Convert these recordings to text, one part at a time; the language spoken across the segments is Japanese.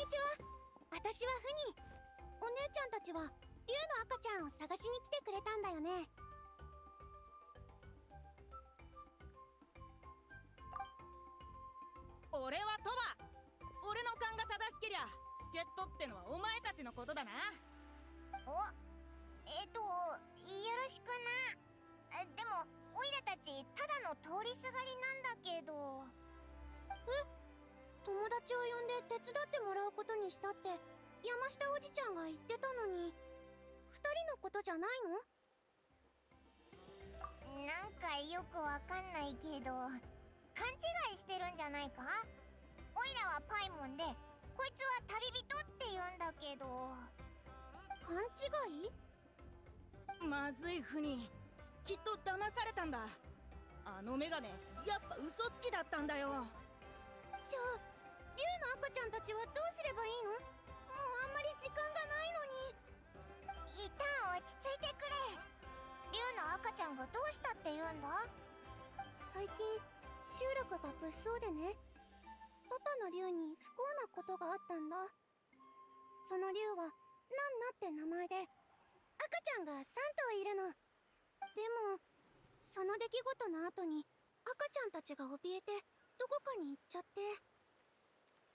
にちは。私はフニお姉ちゃんたちは竜の赤ちゃんを探しに来てくれたんだよね。はどうすればいいの？もうあんまり時間がないのに。一旦落ち着いてくれ。竜の赤ちゃんがどうしたって言うんだ？最近集落が物騒でね。パパの竜に不幸なことがあったんだ。その竜はナンナって名前で。赤ちゃんが3頭いるの。でもその出来事の後に赤ちゃんたちが怯えてどこかに行っちゃって。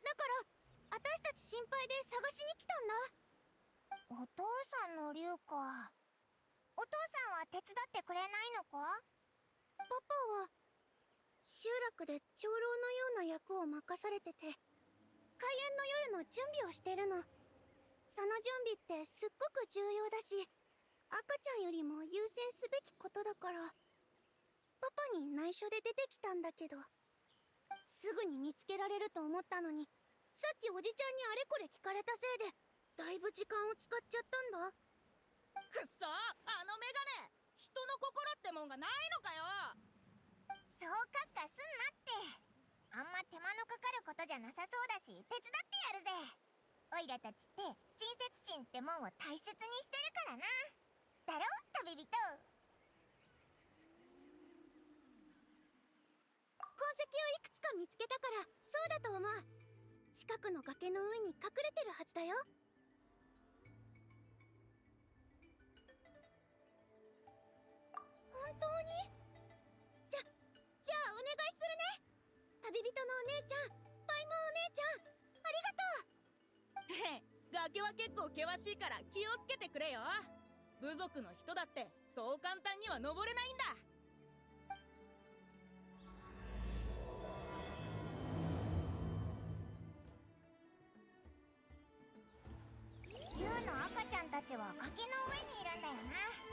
だから私たち心配で探しに来たんだ。お父さんの竜かお父さんは手伝ってくれないのか？パパは集落で長老のような役を任されてて開演の夜の準備をしてるの。その準備ってすっごく重要だし赤ちゃんよりも優先すべきことだからパパに内緒で出てきたんだけどすぐに見つけられると思ったのにさっきおじちゃんにあれこれ聞かれたせいでだいぶ時間を使っちゃったんだ。くっそあのメガネ。人の心ってもんがないのかよ。そうかっかすんなって。あんま手間のかかることじゃなさそうだし手伝ってやるぜ。オイラたちって親切心ってもんを大切にしてるからな。だろ？旅人。痕跡をいくつか見つけたからそうだと思う近くの崖の上に隠れてるはずだよ。本当に？じゃじゃあお願いするね。旅人のお姉ちゃんパイモンお姉ちゃんありがとう。へへ崖は結構険しいから気をつけてくれよ。部族の人だってそう簡単には登れないんだ。ちは崖の上にいるんだよな。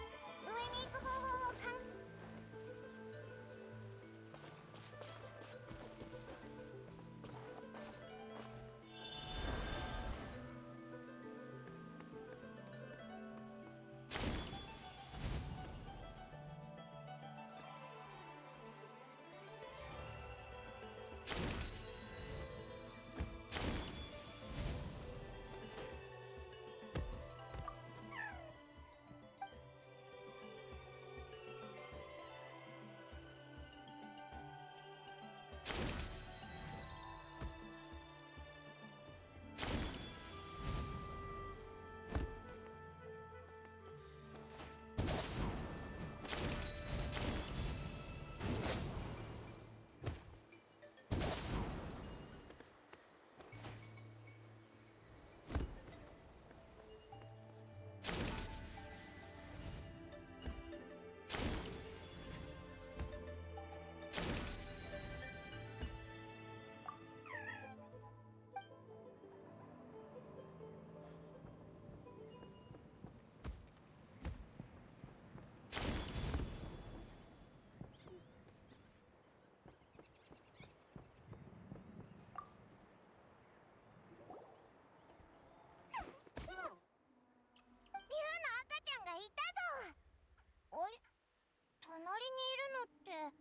隣にいるのって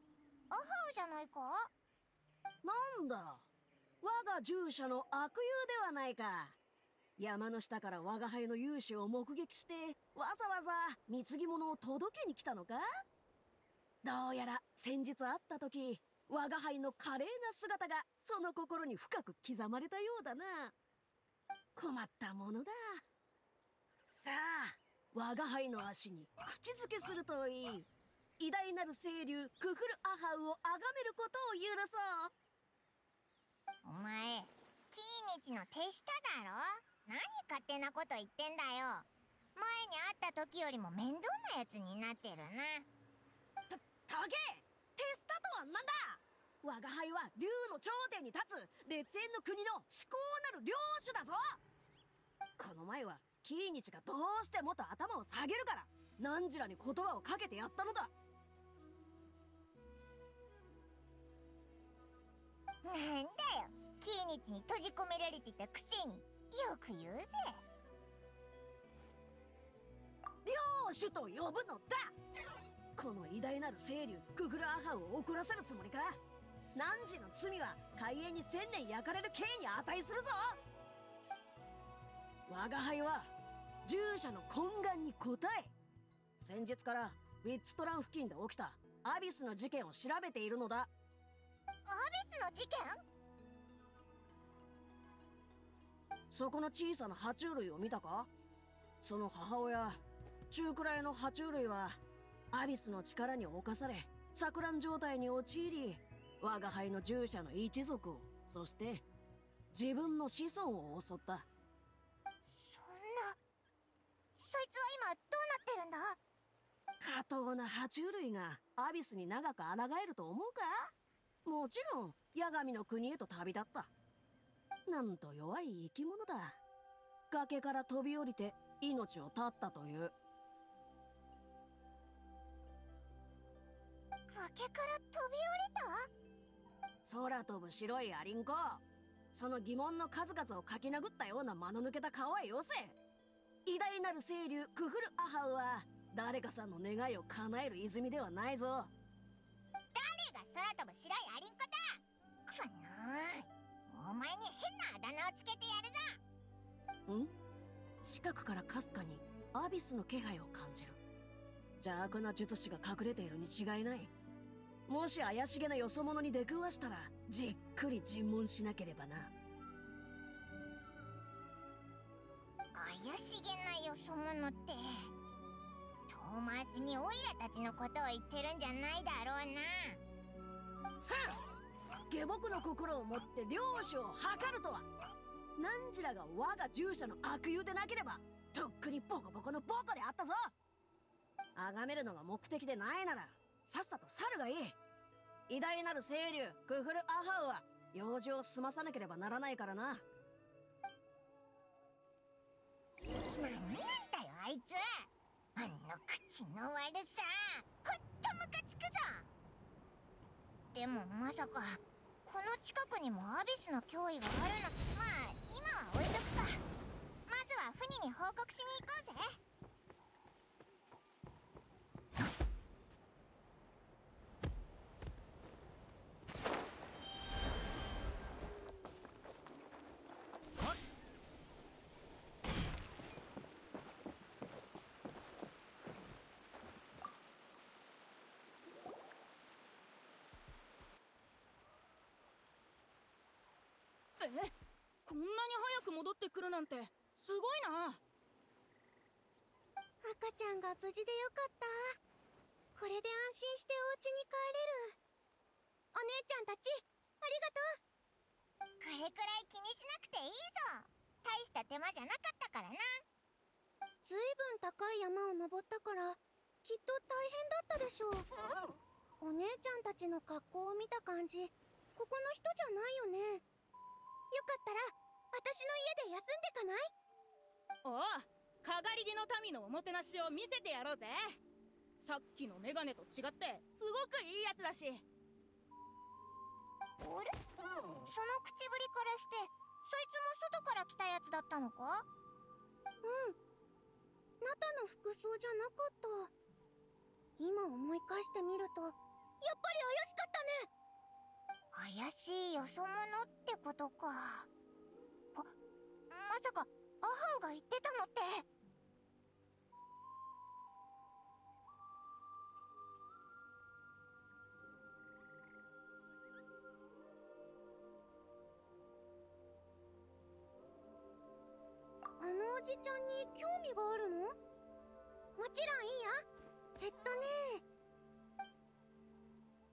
アハウじゃないか？なんだ。我が従者の悪友ではないか。山の下から我が輩の勇姿を目撃してわざわざ貢ぎ物を届けに来たのか？どうやら先日会った時我が輩の華麗な姿がその心に深く刻まれたようだな。困ったものだ。さあ我が輩の足に口づけするといい。偉大なる清流クフルアハウを崇めることを許そう。お前キーニチの手下だろ？何勝手なこと言ってんだよ。前に会った時よりも面倒なやつになってるな。タゲ手下とは何だ？我が輩は竜の頂点に立つ烈焰の国の至高なる領主だぞ。この前はキーニチがどうしてもっと頭を下げるから何時らに言葉をかけてやったのだ。なんだよ。キーニチに閉じ込められてたくせに。よく言うぜ。領主と呼ぶのだ。この偉大なる清流クフルアハウを怒らせるつもりか。何時の罪は海縁に千年焼かれる刑に値するぞ。我が輩は従者の懇願に応え先日からウィッツトラン付近で起きたアビスの事件を調べているのだ。アビスの事件？そこの小さな爬虫類を見たか？その母親中くらいの爬虫類はアビスの力に侵され錯乱状態に陥り我が輩の従者の一族をそして自分の子孫を襲った。そんなそいつは今どうなってるんだ？過当な爬虫類がアビスに長く抗えると思うか？もちろん八神の国へと旅立った。なんと弱い生き物だ。崖から飛び降りて命を絶ったという。崖から飛び降りた？空飛ぶ白いアリンコ。その疑問の数々を書き殴ったような間の抜けた顔はよせ。偉大なる清流クフルアハウは誰かさんの願いを叶える泉ではないぞ空飛ぶ白いアリンコだ。くのーお前に変なあだ名をつけてやるぞ。ん？近くからかすかにアビスの気配を感じる。邪悪な術師が隠れているに違いない。もし怪しげなよそ者に出くわしたらじっくり尋問しなければな。怪しげなよそ者ってトーマスにオイラたちのことを言ってるんじゃないだろうな下僕の心を持って領主を図るとは。何時らが我が従者の悪友でなければとっくにボコボコのボコであったぞ。崇めるのが目的でないならさっさと去るがいい。偉大なる清流クフルアハウは用事を済まさなければならないからな。なんなんだよあいつ。あの口の悪さ。ほんとムカつくぞ。でもまさかこの近くにもアビスの脅威があるのまあ今は置いとくか。まずは船に報告しに行こうぜ。えこんなに早く戻ってくるなんてすごいな。赤ちゃんが無事でよかった。これで安心してお家に帰れる。お姉ちゃんたちありがとう。これくらい気にしなくていいぞ。大した手間じゃなかったからな。ずいぶん高い山を登ったからきっと大変だったでしょう。お姉ちゃんたちの格好を見た感じここの人じゃないよね。よかったら私の家で休んでかない？おうかがり木の民のおもてなしを見せてやろうぜ。さっきのメガネと違ってすごくいいやつだし。あれ？その口ぶりからしてそいつも外から来たやつだったのか？うん。ナタの服装じゃなかった。今思い返してみるとやっぱり怪しかったね怪しいよそ者ってことか。あまさかアハウが言ってたのって。あのおじちゃんに興味があるの？もちろんいいよ。えっとね。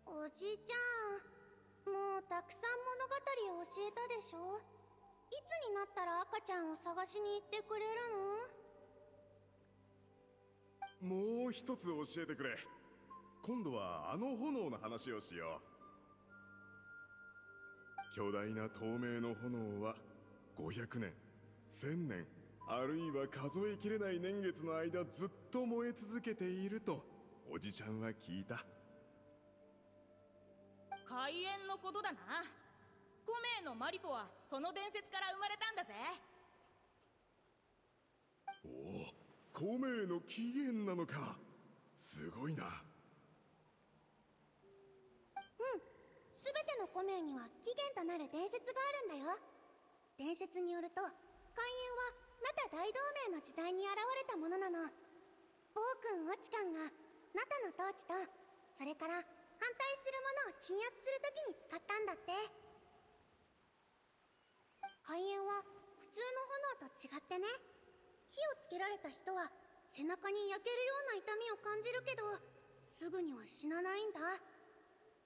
おじちゃん。たくさん物語を教えたでしょ？いつになったら赤ちゃんを探しに行ってくれるの？もう一つ教えてくれ。今度はあの炎の話をしよう。巨大な透明の炎は500年1000年あるいは数えきれない年月の間ずっと燃え続けているとおじちゃんは聞いた。開園のことだな。5名のマリポはその伝説から生まれたんだぜ。おお孔明の起源なのか。すごいな。すべての古名には起源となる伝説があるんだよ。伝説によると開園はナタ大同盟の時代に現れたものなの。暴君オチカンがナタの統治とそれから反対するものを鎮圧するときに使ったんだって。開園は普通の炎と違ってね。火をつけられた人は背中に焼けるような痛みを感じるけどすぐには死なないんだ。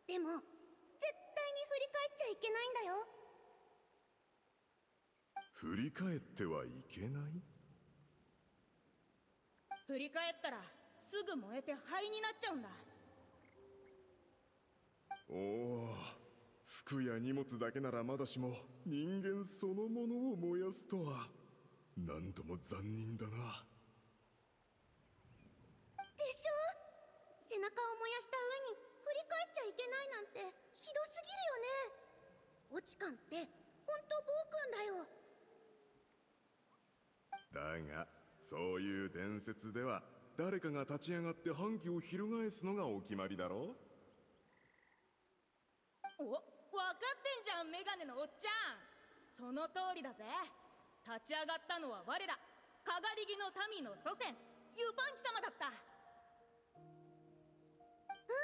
でも絶対に振り返っちゃいけないんだよ。振り返ってはいけない？振り返ったらすぐ燃えて灰になっちゃうんだおお服や荷物だけならまだしも人間そのものを燃やすとはなんとも残忍だな。でしょ？背中を燃やした上に振り返っちゃいけないなんてひどすぎるよね。落ち感ってほんと暴君だよ。だがそういう伝説では誰かが立ち上がって反旗を翻すのがお決まりだろお分かってんじゃんメガネのおっちゃん。その通りだぜ。立ち上がったのは我らかがりぎの民の祖先ユパンキ様だった。う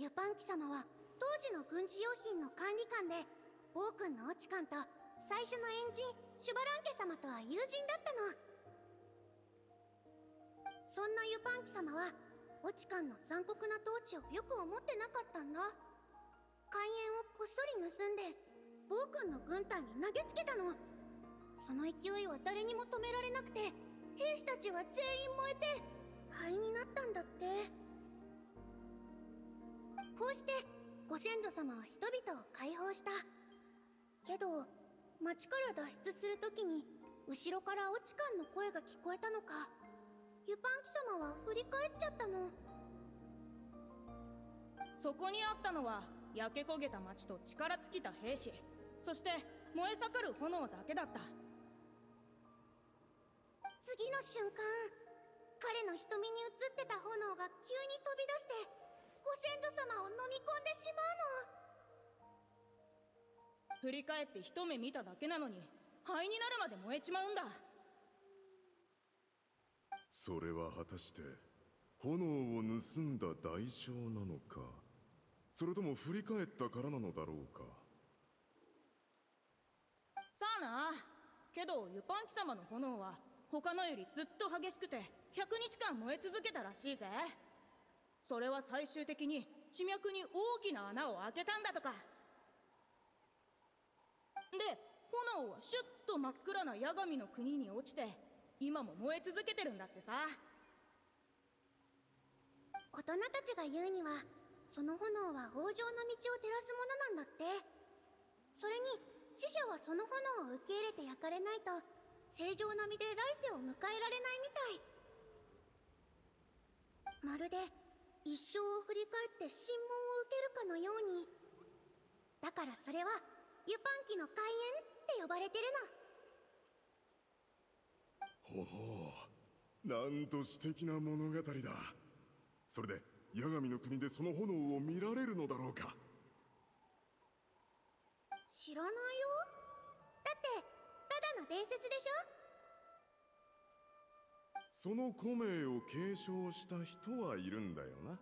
ん。ユパンキ様は当時の軍事用品の管理官で暴君の落ち感と最初のエンジンシュバランケ様とは友人だったの。そんなユパンキ様は落ち感の残酷な統治をよく思ってなかったんだ。開園をこっそり盗んで暴君の軍隊に投げつけたの。その勢いは誰にも止められなくて兵士たちは全員燃えて灰になったんだって。こうしてご先祖様は人々を解放した。けど町から脱出するときに後ろから落ち感の声が聞こえたのか。ユパンキ様は振り返っちゃったの。そこにあったのは焼け焦げた町と力尽きた兵士。そして燃え盛る炎だけだった。次の瞬間彼の瞳に映ってた炎が急に飛び出してご先祖様を飲み込んでしまうの。振り返って一目見ただけなのに灰になるまで燃えちまうんだ。それは果たして炎を盗んだ代償なのかそれとも振り返ったからなのだろうか？さあな。けどユパンキ様の炎は他のよりずっと激しくて100日間燃え続けたらしいぜ。それは最終的に地脈に大きな穴を開けたんだとか。で炎はシュッと真っ暗な八神の国に落ちて今も燃え続けてるんだってさ。大人たちが言うにはその炎は往生の道を照らすものなんだって。それに死者はその炎を受け入れて焼かれないと正常な身で来世を迎えられないみたい。まるで一生を振り返って審問を受けるかのように。だからそれはユパンキの開園って呼ばれてるの。ほほう。なんと素敵な物語だ。それで八神の国でその炎を見られるのだろうか。の知らないよ。だってただの伝説でしょ？その古名を継承した人はいるんだよな。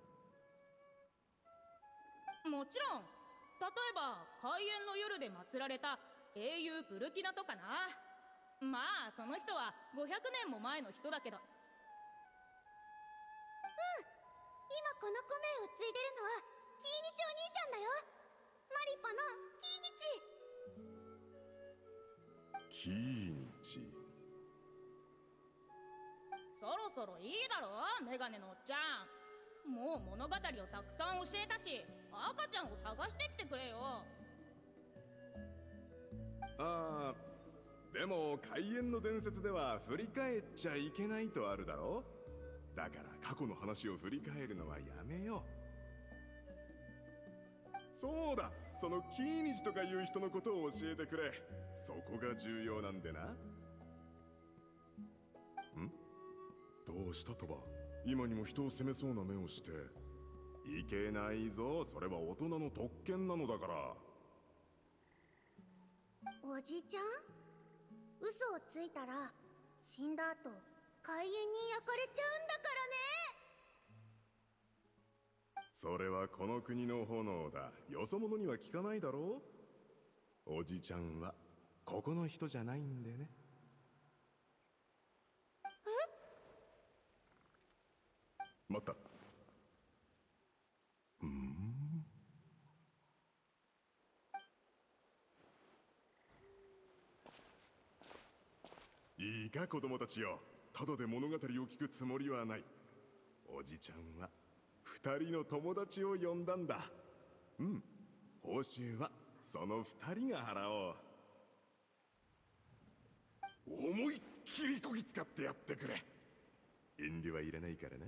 もちろん。例えば開園の夜で祀られた英雄ブルキナとかな。まあその人は500年も前の人だけどこの米を継いでるのはキイニチお兄ちゃんだよ。マリパのキイニチ。キーニチ。そろそろいいだろメガネのおっちゃん。もう物語をたくさん教えたし赤ちゃんを探してきてくれよ。ああでも開演の伝説では振り返っちゃいけないとあるだろだから過去の話を振り返るのはやめよう。そうだそのキーニチとかいう人のことを教えてくれ。そこが重要なんでな。ん？どうしたとば？今にも人を責めそうな目をして。いけないぞ。それは大人の特権なのだから。おじちゃん？嘘をついたら死んだ後海縁に焼かれちゃうんだからねそれはこの国の炎だ。よそ者には聞かないだろう。おじちゃんはここの人じゃないんでね。え？待った。うん？いいか子供たちよ。ただで物語を聞くつもりはない。おじちゃんは二人の友達を呼んだんだ。うん。報酬はその二人が払おう。思いっきりこぎ使ってやってくれ。遠慮はいらないからな。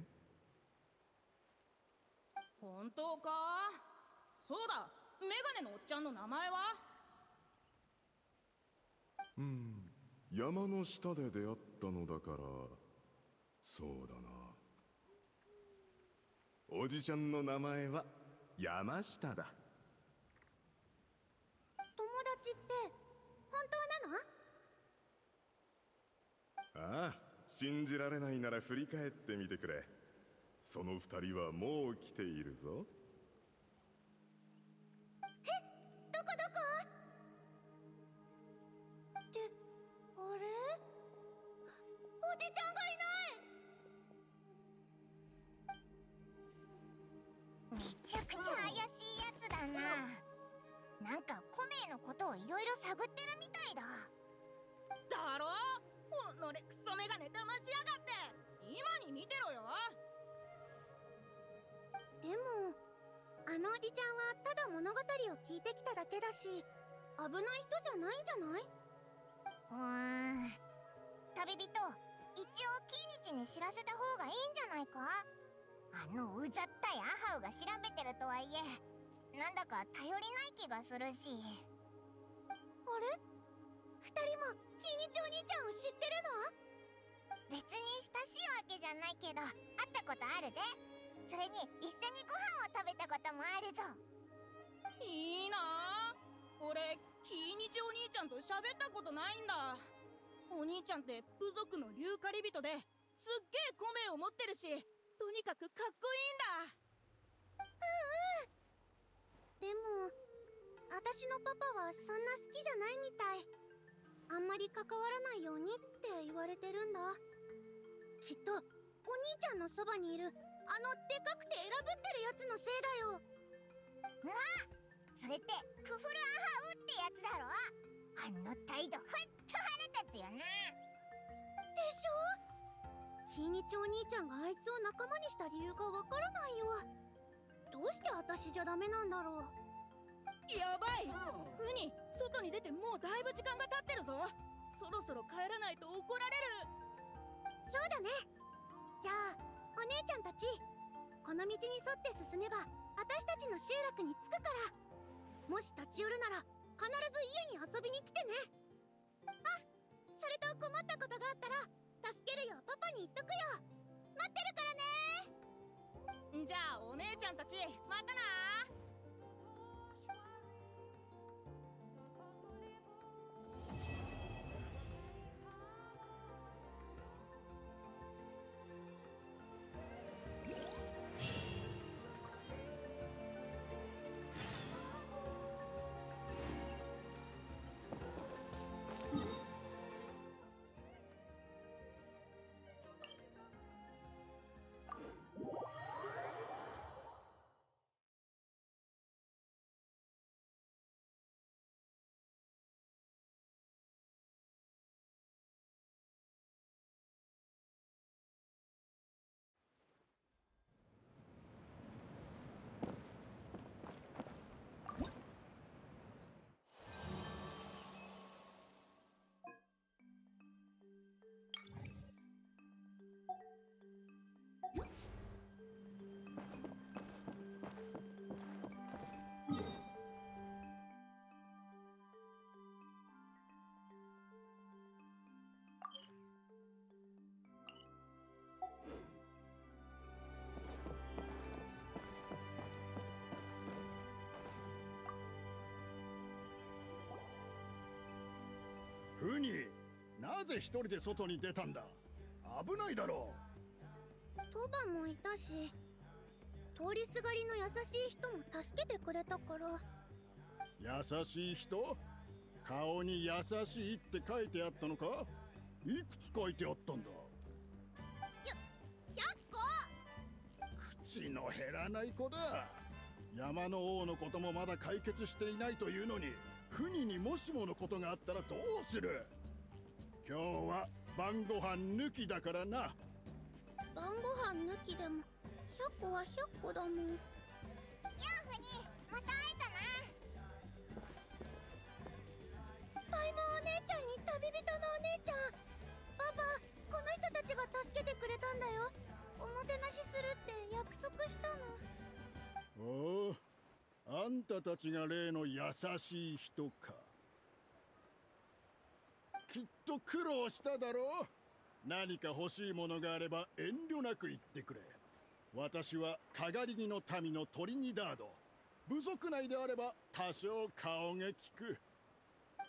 本当か？そうだ。メガネのおっちゃんの名前は？うん山の下で出会ったのだからそうだな。おじちゃんの名前は山下だ。友達って本当なの？ああ信じられないなら振り返ってみてくれ。その二人はもう来ているぞおじちゃんがいない。めちゃくちゃ怪しいやつだな。なんかコメイのことをいろいろ探ってるみたいだ。だろ？おのれクソメガネ騙しやがって。今に見てろよ。でもあのおじちゃんはただ物語を聞いてきただけだし危ない人じゃないんじゃない？うーん。旅人一応キーニチに知らせた方がいいんじゃないか？あのうざったいアハウが調べてるとはいえなんだか頼りない気がするし。あれ？二人もキイニチお兄ちゃんを知ってるの？別に親しいわけじゃないけど会ったことあるぜ。それに一緒にご飯を食べたこともあるぞ。いいな。あ俺キイニチお兄ちゃんと喋ったことないんだお兄ちゃんって部族の竜狩り人ですっげえ米を持ってるしとにかくかっこいいんだ。でも私のパパはそんな好きじゃないみたい。あんまり関わらないようにって言われてるんだ。きっとお兄ちゃんのそばにいるあのでかくて偉ぶってるやつのせいだよ。それってクフルアハウってやつだろ？あの態度ほんと腹立つよな。でしょ？キイニチお兄ちゃんがあいつを仲間にした理由がわからないよ。どうして私じゃダメなんだろう？やばい！ウニ外に出てもうだいぶ時間が経ってるぞ。そろそろ帰らないと怒られる。そうだね。じゃあお姉ちゃんたちこの道に沿って進めば私たちの集落に着くから。もし立ち寄るなら必ず家に遊びに来てね。あそれと困ったことがあったら助けるよ。パパに言っとくよ。待ってるからね。じゃあお姉ちゃんたちまたな。フニなぜ一人で外に出たんだ？危ないだろトバもいたし通りすがりの優しい人も助けてくれたから。う優しい人？顔に優しいって書いてあったのか？いくつ書いてあったんだ？100個口の減らない子だ。山の王のこともまだ解決していないというのにフニにもしものことがあったらどうする？今日は晩ご飯抜きだからな。晩ご飯抜きでも100個は100個だもん。ようふにまた会えたな。パイモンお姉ちゃんに旅人のお姉ちゃん。パパこの人たちが助けてくれたんだよ。おもてなしするって約束したの。おおあんたたちが例の優しい人か。きっと苦労しただろう。何か欲しいものがあれば遠慮なく言ってくれ。私はかがりぎの民のトリニダード。部族内であれば多少顔が利く。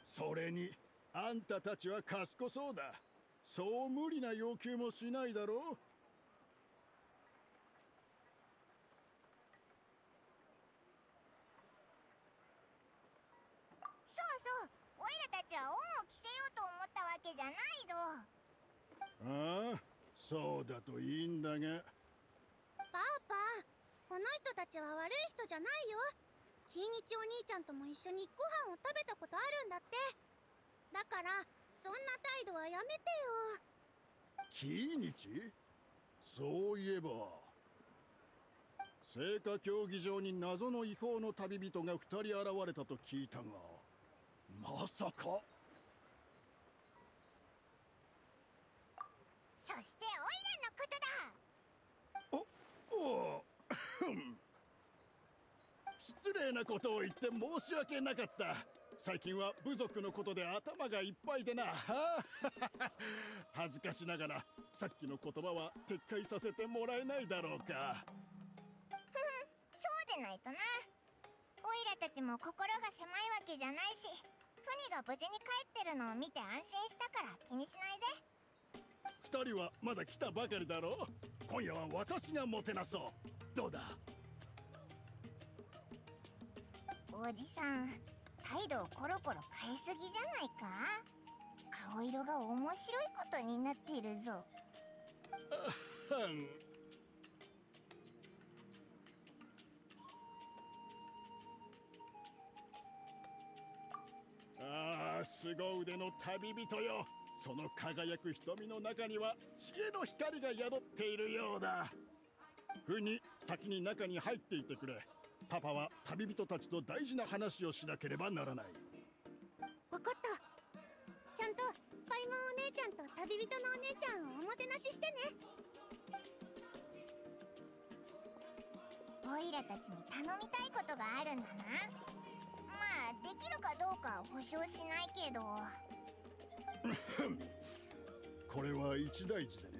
それにあんたたちは賢そうだ。そう無理な要求もしないだろうそうオイラたちは恩を着せようと思ったわけじゃないぞ。ああそうだといいんだが。パパこの人たちは悪い人じゃないよ。キイニチお兄ちゃんとも一緒にご飯を食べたことあるんだって。だからそんな態度はやめてよ。キーニチそういえば聖火競技場に謎の違法の旅人が二人現れたと聞いたがまさかそしてオイラのことだおお失礼なことを言って申し訳なかった。最近は部族のことで頭がいっぱいでな。恥ずかしながらさっきの言葉は撤回させてもらえないだろうか。そうでないとな。オイラたちも心が狭いわけじゃないしフニが無事に帰ってるのを見て安心したから気にしないぜ。二人はまだ来たばかりだろう。今夜は私がもてなそう。どうだ？おじさん態度をコロコロ変えすぎじゃないか？顔色が面白いことになっているぞ。はん。ああ凄腕の旅人よその輝く瞳の中には知恵の光が宿っているようだ。ふに先に中に入っていてくれ。パパは旅人たちと大事な話をしなければならない。わかった。ちゃんとパイモンお姉ちゃんと旅人のお姉ちゃんをおもてなししてね。オイラたちに頼みたいことがあるんだな。まあできるかどうかは保証しないけど これは一大事でね。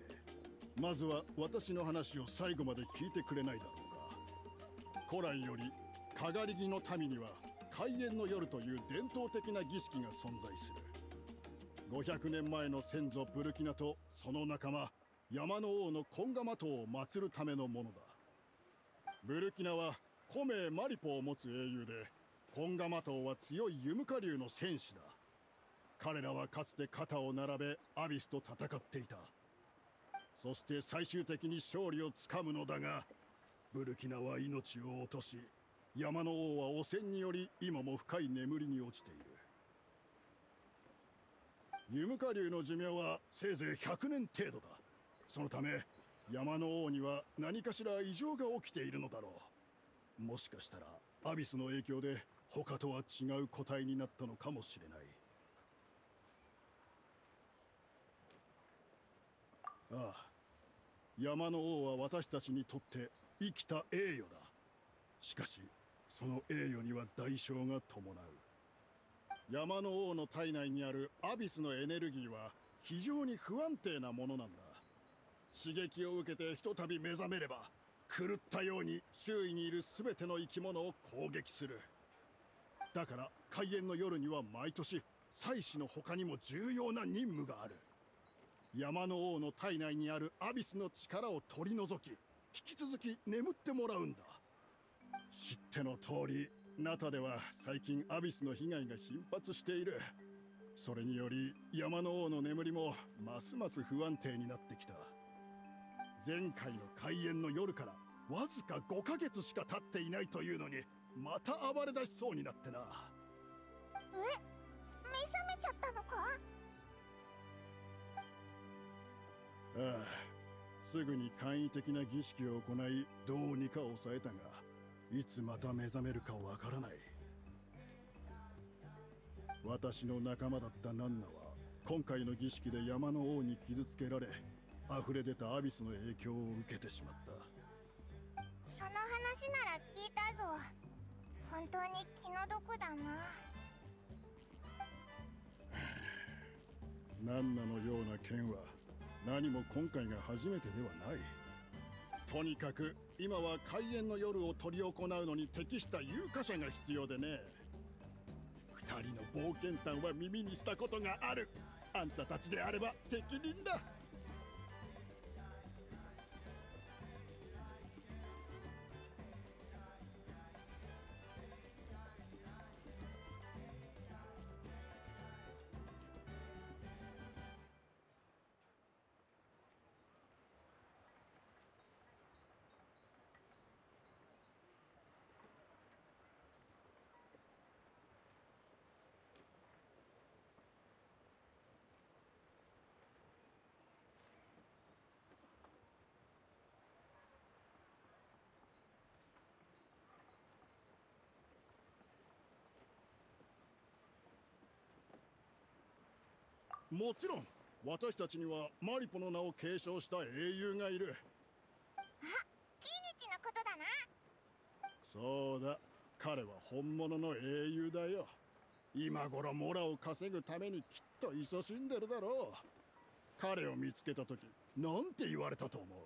まずは私の話を最後まで聞いてくれないだろうか。古来よりかがりぎの民には開園の夜という伝統的な儀式が存在する。500年前の先祖ブルキナとその仲間山の王のコンガマ島を祀るためのものだ。ブルキナは古名マリポを持つ英雄でコンガマ島は強いユムカ竜の戦士だ。彼らはかつて肩を並べアビスと戦っていた。そして最終的に勝利をつかむのだがブルキナは命を落とし山の王は汚染により今も深い眠りに落ちている。ユムカ竜の寿命はせいぜい100年程度だ。そのため山の王には何かしら異常が起きているのだろう。もしかしたらアビスの影響で他とは違う個体になったのかもしれない。ああ。山の王は私たちにとって生きた栄誉だ。しかしその栄誉には代償が伴う。山の王の体内にあるアビスのエネルギーは非常に不安定なものなんだ。刺激を受けてひとたび目覚めれば狂ったように周囲にいる全ての生き物を攻撃する。だから開園の夜には毎年祭司の他にも重要な任務がある。山の王の体内にあるアビスの力を取り除き引き続き眠ってもらうんだ。知っての通りナタでは最近アビスの被害が頻発している。それにより山の王の眠りもますます不安定になってきた。前回の開演の夜からわずか5ヶ月しか経っていないというのにまた暴れ出しそうになってな。え目覚めちゃったのか？ああすぐに簡易的な儀式を行いどうにか抑えたがいつまた目覚めるかわからない。私の仲間だったナンナは今回の儀式で山の王に傷つけられ溢れ出たアビスの影響を受けてしまった。その話なら聞いたぞ。本当に気の毒だな。ナンナのような剣は何も今回が初めてではない。とにかく今は開演の夜を執り行うのに適した有価者が必要でね。二人の冒険譚は耳にしたことがある。あんたたちであれば適任だ。もちろん私たちにはマリポの名を継承した英雄がいる。キイニチのことだな。そうだ。彼は本物の英雄だよ。今頃モラを稼ぐためにきっと勤しんでるだろう。彼を見つけた時なんて言われたと思う?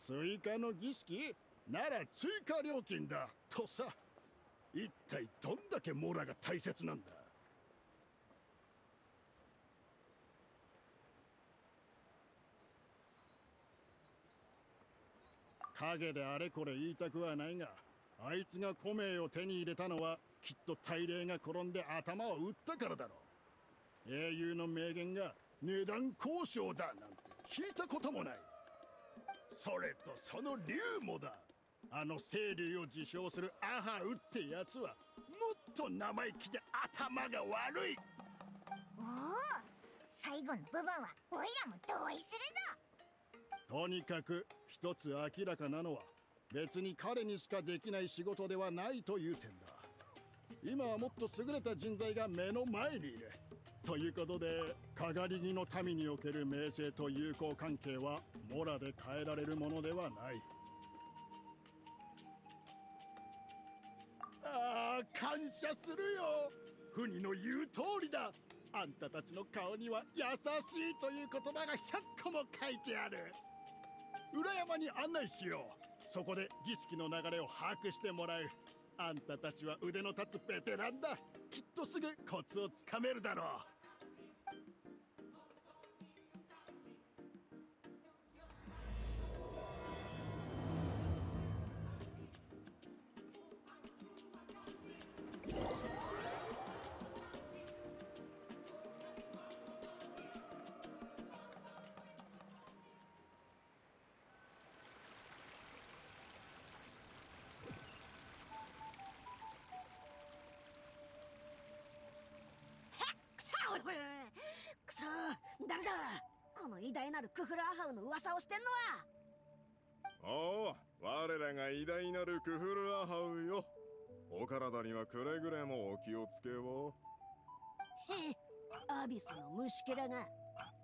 追加の儀式？なら追加料金だ。とさ。一体どんだけモラが大切なんだ影であれこれ言いたくはないがあいつが古名を手に入れたのはきっと大霊が転んで頭を打ったからだろう。英雄の名言が値段交渉だなんて聞いたこともない。それとその竜もだ。あの清流を自称するアハウってやつはもっと生意気で頭が悪い。おお最後の部分はオイラも同意するぞ。とにかく一つ明らかなのは別に彼にしかできない仕事ではないという点だ。今はもっと優れた人材が目の前にいる。ということでかがり木の民における名声と友好関係はモラで変えられるものではない。ああ感謝するよ。フニの言う通りだ。あんたたちの顔には優しいという言葉が100個も書いてある。裏山に案内しよう。そこで儀式の流れを把握してもらう。あんたたちは腕の立つベテランだ。きっとすぐコツをつかめるだろう。誰だ。この偉大なるクフラーハウの噂をしてんのは。おお我らが偉大なるクフルアハウよ。お体にはくれぐれもお気をつけを。へえアビスの虫けらが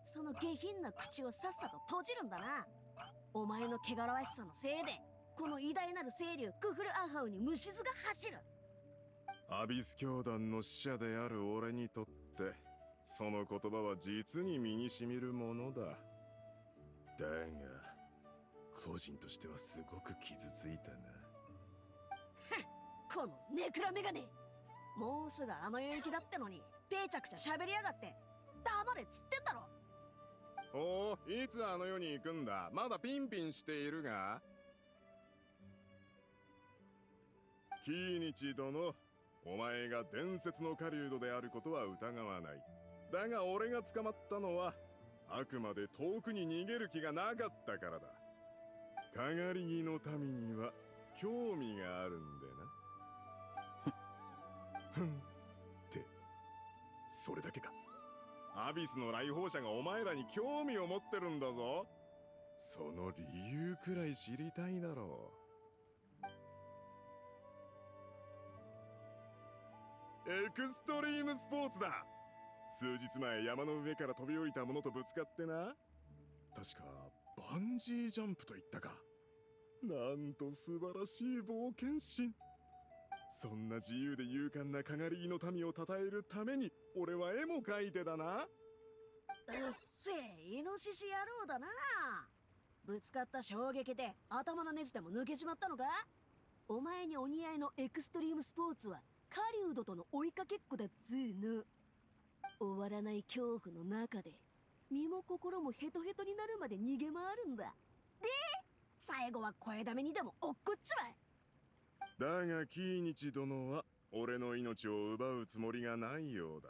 その下品な口をさっさと閉じるんだな。お前の汚らわしさのせいでこの偉大なる清流クフルアハウに虫唾が走る。アビス教団の使者である俺にとってその言葉は実に身にしみるものだ。だが個人としてはすごく傷ついたな。このネクラメガネ。もうすぐあの世行きだってのにぺちゃくちゃ喋りやがって。黙れっつってんだろ。おおいつあの世に行くんだ。まだピンピンしているが。キーニチ殿お前が伝説の狩人であることは疑わないだが俺が捕まったのはあくまで遠くに逃げる気がなかったからだ。かがり木の民には興味があるんでな。ふんって。それだけか。アビスの来訪者がお前らに興味を持ってるんだぞ。その理由くらい知りたいだろう。エクストリームスポーツだ。数日前山の上から飛び降りた者とぶつかってな。確かバンジージャンプと言ったか。なんと素晴らしい冒険心。そんな自由で勇敢なかがりの民を称えるために俺は絵も描いてだな。うっせえイノシシ野郎だな。ぶつかった衝撃で頭のネジでも抜けちまったのか。お前にお似合いのエクストリームスポーツは狩人との追いかけっこだっつーの終わらない恐怖の中で身も心もヘトヘトになるまで逃げ回るんだ。で最後は声だめにでも落っこっちまえ。だがキーニチ殿は俺の命を奪うつもりがないようだ。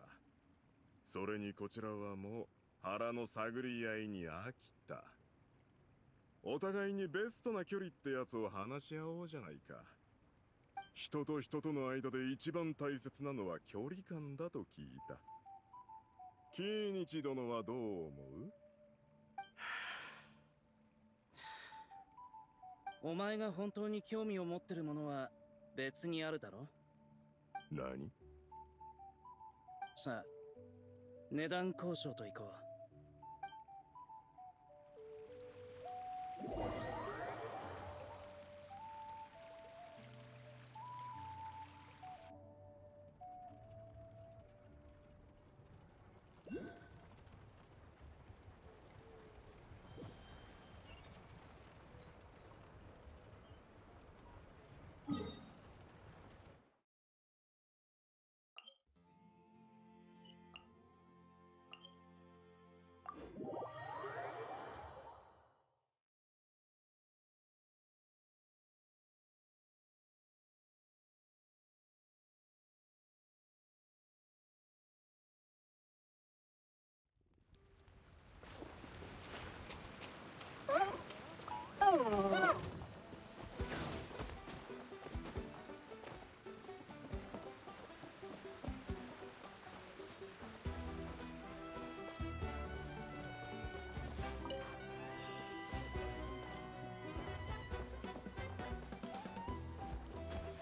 それにこちらはもう腹の探り合いに飽きた。お互いにベストな距離ってやつを話し合おうじゃないか。人と人との間で一番大切なのは距離感だと聞いた。キーニチ殿はどう思う？お前が本当に興味を持ってるものは別にあるだろ何？さあ値段交渉といこ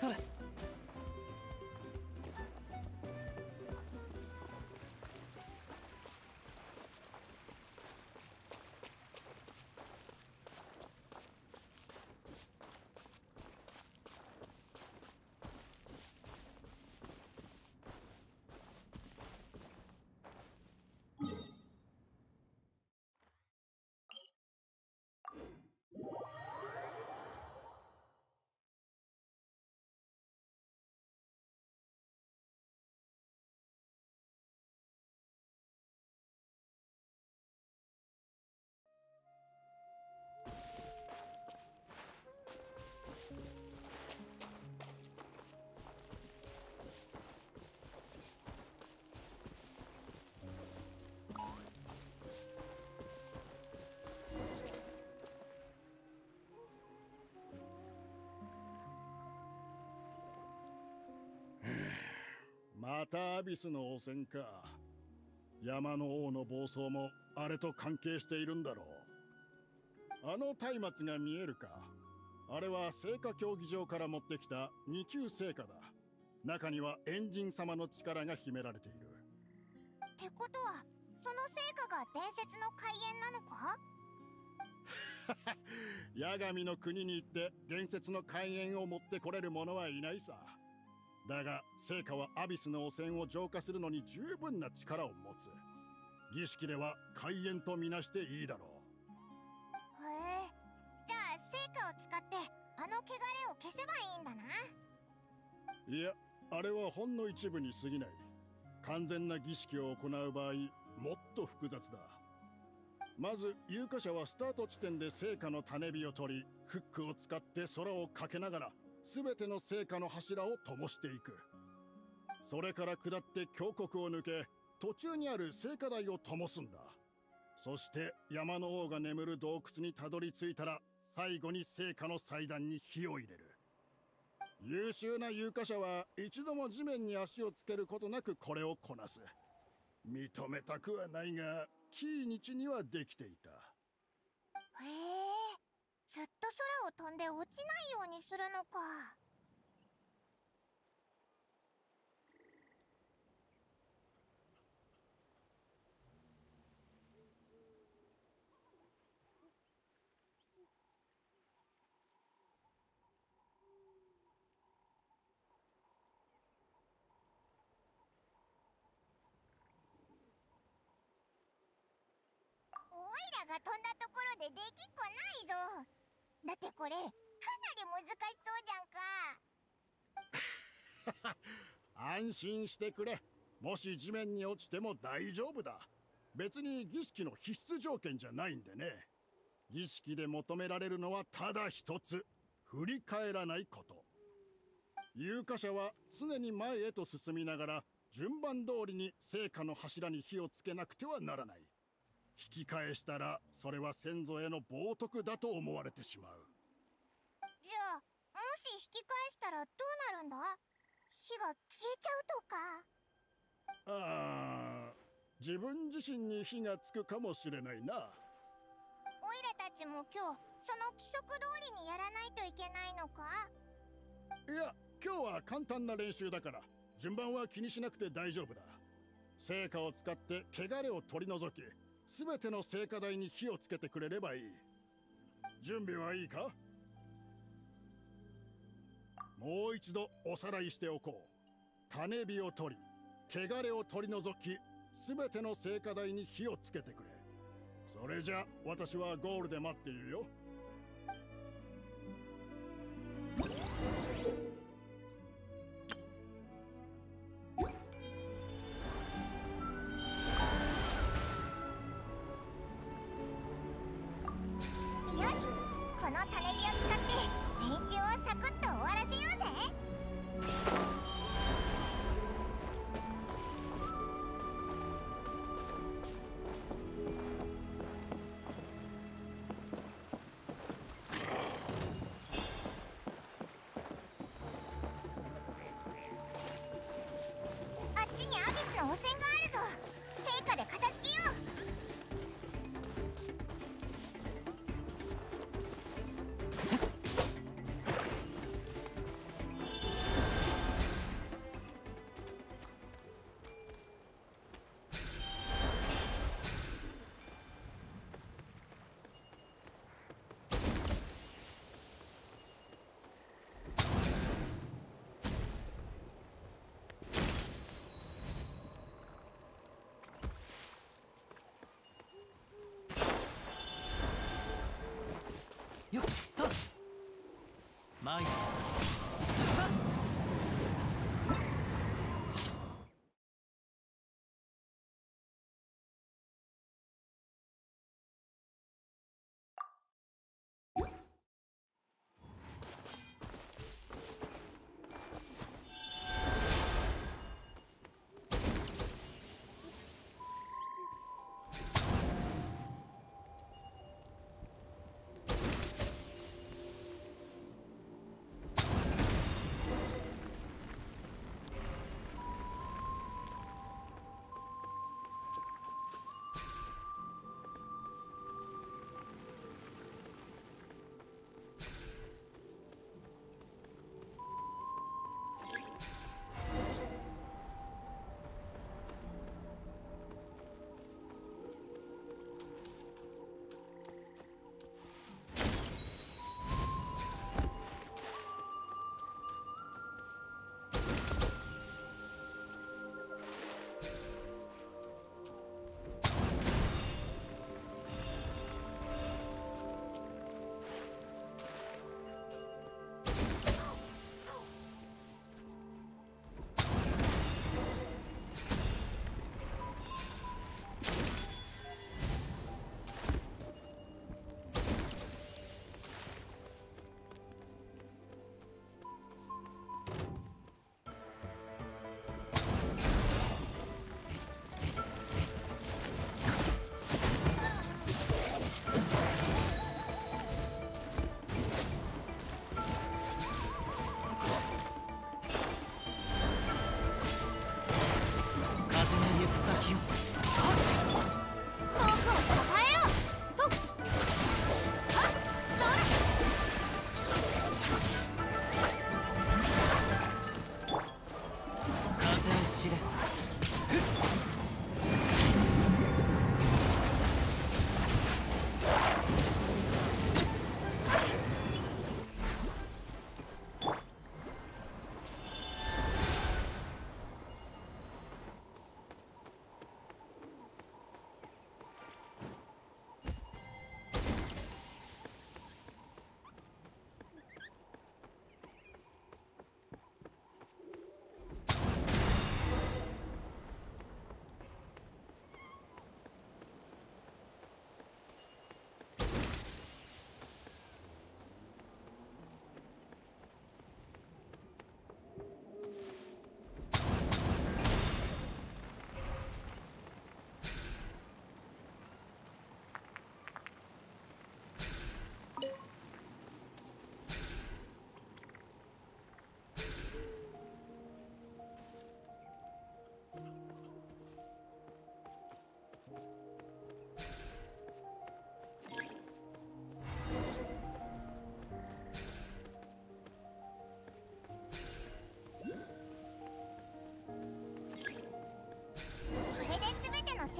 それ。またアビスの汚染か。山の王の暴走もあれと関係しているんだろう。あの松明が見えるか。あれは聖火競技場から持ってきた2級聖火だ。中にはエンジン様の力が秘められている。ってことはその聖火が伝説の開演なのか？八神の国に行って伝説の開演を持ってこれる者はいないさだが聖火はアビスの汚染を浄化するのに十分な力を持つ。儀式では開演とみなしていいだろう。へえ。じゃあ聖火を使ってあの汚れを消せばいいんだな。いやあれはほんの一部に過ぎない。完全な儀式を行う場合もっと複雑だ。まず有価者はスタート地点で聖火の種火を取りフックを使って空をかけながら全ての聖火の柱を灯していく。それから下って峡谷を抜け途中にある聖火台を灯すんだ。そして山の王が眠る洞窟にたどり着いたら最後に聖火の祭壇に火を入れる。優秀な有価者は一度も地面に足をつけることなくこれをこなす。認めたくはないがキー日にはできていた。へえ。空を飛んで落ちないようにするのか。おいらが飛んだところでできっこないぞ。だってこれかなり難しそうじゃんか。安心してくれ。もし地面に落ちても大丈夫だ。別に儀式の必須条件じゃないんでね。儀式で求められるのはただ一つ。振り返らないこと。有価者は常に前へと進みながら順番通りに聖火の柱に火をつけなくてはならない。引き返したらそれは先祖への冒涜だと思われてしまう。じゃあもし引き返したらどうなるんだ？火が消えちゃうとか。ああ自分自身に火がつくかもしれないな。おいらたちも今日その規則通りにやらないといけないのか？いや今日は簡単な練習だから。順番は気にしなくて大丈夫だ。聖火を使って汚れを取り除き全ての聖火台に火をつけてくれればいい。準備はいいか？もう一度おさらいしておこう。種火を取り汚れを取り除き全ての聖火台に火をつけてくれ。それじゃ私はゴールで待っているよ。よ。っ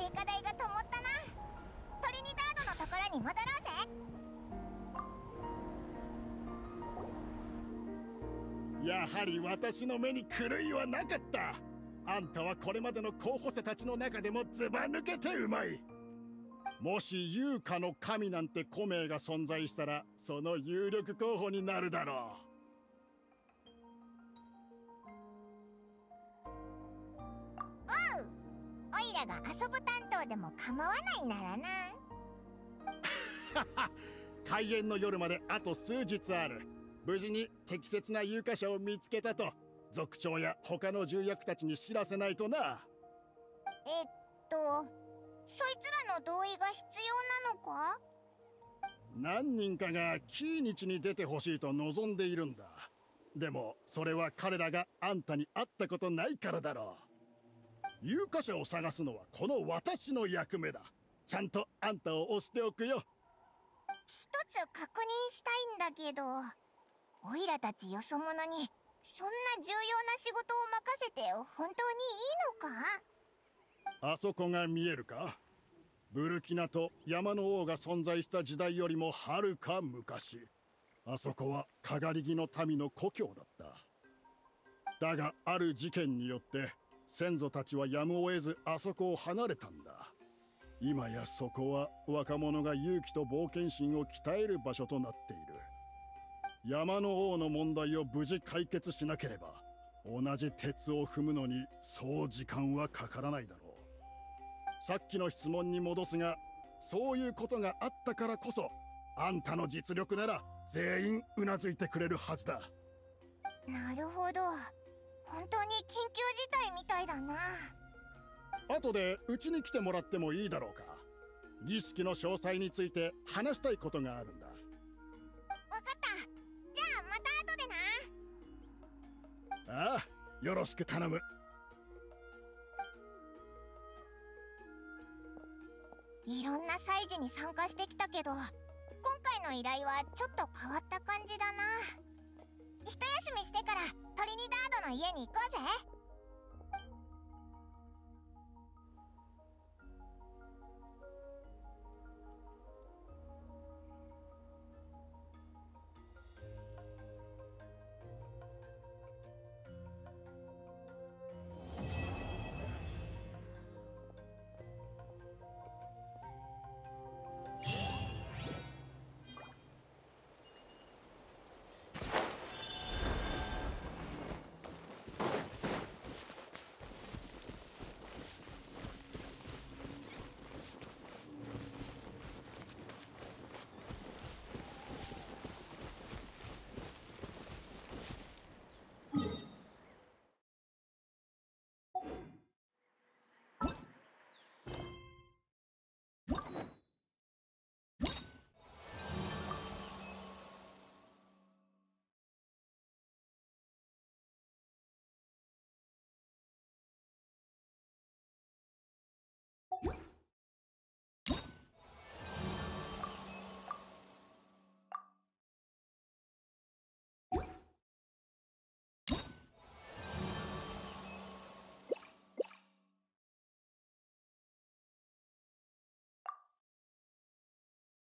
聖火台が灯ったな。トリニダードのところに戻ろうぜ。やはり私の目に狂いはなかった。あんたはこれまでの候補者たちの中でもずば抜けてうまい。もし優香の神なんて古名が存在したらその有力候補になるだろおう。オイラが遊ぶ担当でも構わないならな。う 開演の夜まであと数日ある。無事に適切な有価者を見つけたと族長や他の重役たちに知らせないとな。えっとそいつらの同意が必要なのか？何人かがキーニチに出てほしいと望んでいるんだ。でもそれは彼らがあんたに会ったことないからだろう有価者を探すのはこの私の役目だ。ちゃんとあんたを押しておくよ。一つ確認したいんだけどオイラたちよそ者にそんな重要な仕事を任せて本当にいいのか？あそこが見えるか？ブルキナと山の王が存在した時代よりもはるか昔。あそこはかがり木の民の故郷だった。だがある事件によって先祖たちはやむを得ずあそこを離れたんだ。今やそこは若者が勇気と冒険心を鍛える場所となっている。山の王の問題を無事解決しなければ同じ鉄を踏むのにそう時間はかからないだろう。さっきの質問に戻すがそういうことがあったからこそあんたの実力なら全員うなずいてくれるはずだ。なるほど。本当に緊急事態みたいだな。後でうちに来てもらってもいいだろうか。儀式の詳細について話したいことがあるんだ。わかった。じゃあまた後でな。ああよろしく頼む。いろんな祭事に参加してきたけど今回の依頼はちょっと変わった感じだな一休みしてからトリニダードの家に行こうぜ。